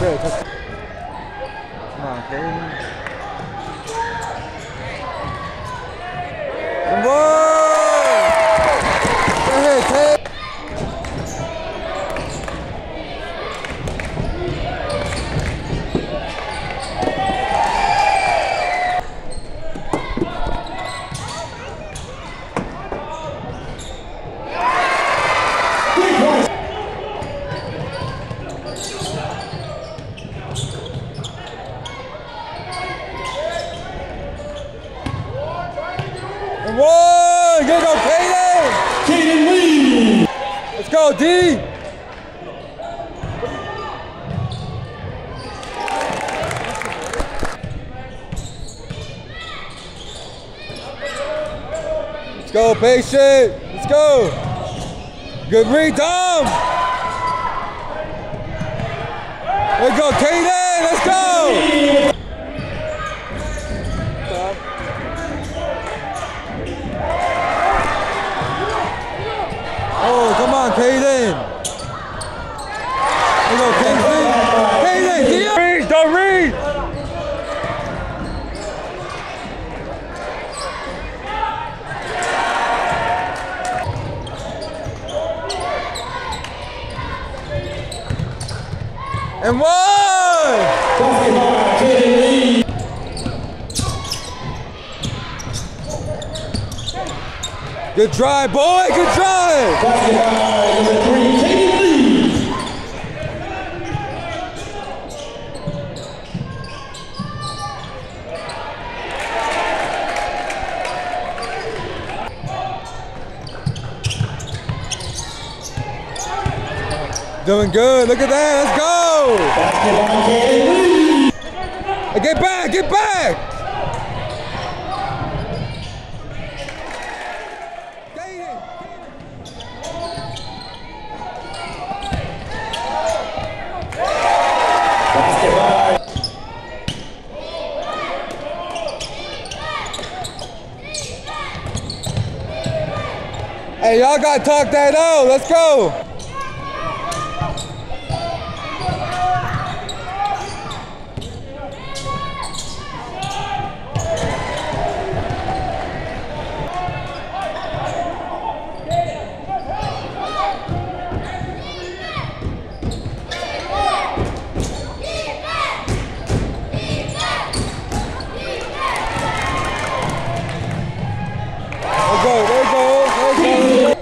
break. Come on, Kevin. One. Here go Kaden. Kaden Lee. Let's go, D. Let's go, patient. Let's go. Good read, Tom. Let's go, Kaden. Let's go. Oh, come on, Kaden. Let's go, Kingsley. Kaden, Dio. Read, don't read. And one. Basketball, Kaden Lee. Good drive, boy. Good drive. Basketball, number three, Kaden Lee. Doing good. Look at that. Let's go. Basketball, Kaden Lee. Hey, Get back. Get back. Basketball. Hey, y'all got to talk that out. Let's go. Let's go. There you go. There you go.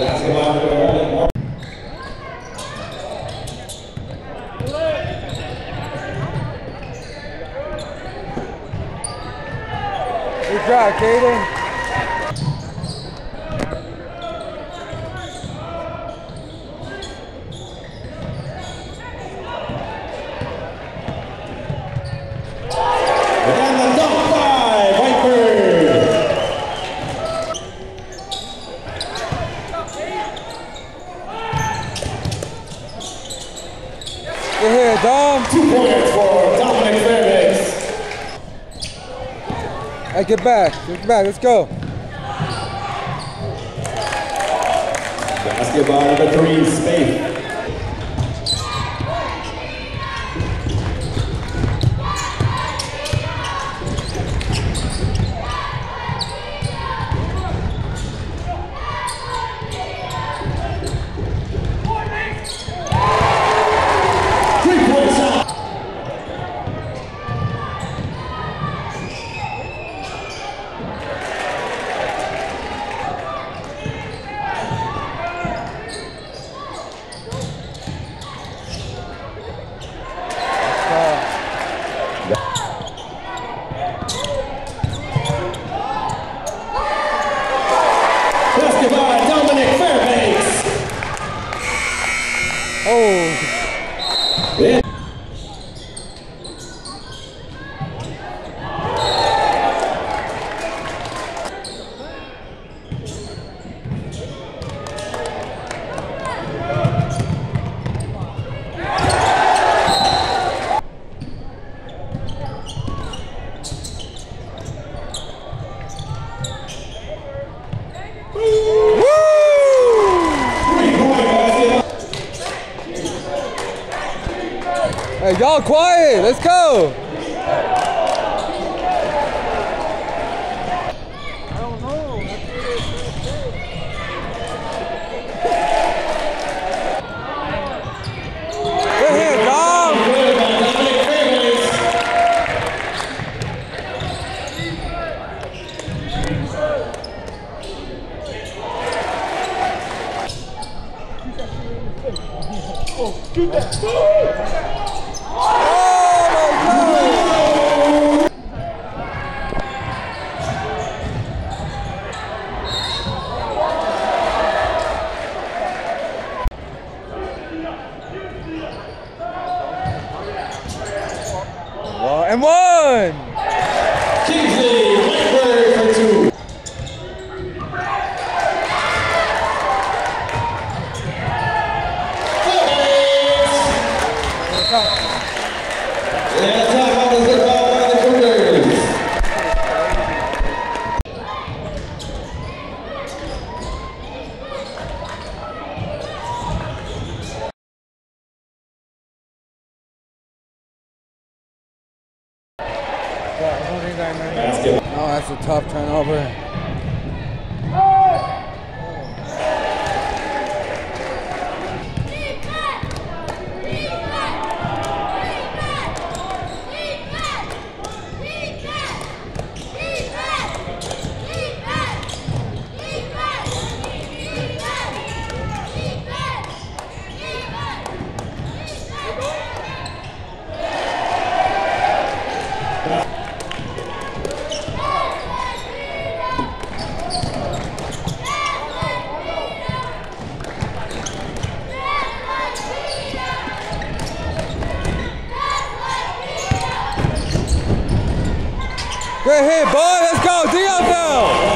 Basketball, number one. Good job, Kaden. And the dunk by Whitebird. Get here, Dom. Two points for Hey, get back. Get back. Let's go. Basketball number three, Spaeth. Oh, y'all quiet. Let's go. Get here, Dom. Good by Dominic Fairbanks. Oh, One and one. Kingsley Whitebird for two. And a timeout is good call by the Cougars. Basketball. Oh, that's a tough turnover. Good hit, boy. Let's go. D up now.